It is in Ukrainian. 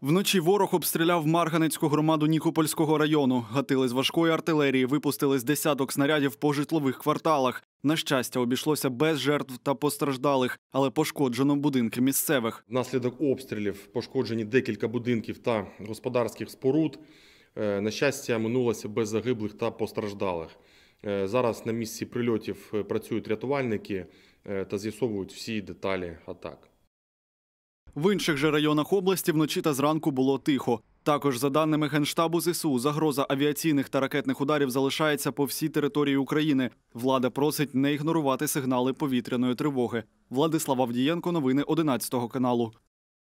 Вночі ворог обстріляв Марганецьку громаду Нікопольського району. Гатили з важкої артилерії, випустили з десяток снарядів по житлових кварталах. На щастя, обійшлося без жертв та постраждалих, але пошкоджено будинки місцевих. Внаслідок обстрілів пошкоджені декілька будинків та господарських споруд. Е, На щастя, минулося без загиблих та постраждалих. Е, Зараз на місці прильотів е, працюють рятувальники та з'ясовують всі деталі атак. В інших же районах області вночі та зранку було тихо. Також, за даними Генштабу ЗСУ, загроза авіаційних та ракетних ударів залишається по всій території України. Влада просить не ігнорувати сигнали повітряної тривоги. Владислав Авдієнко, новини 11 каналу.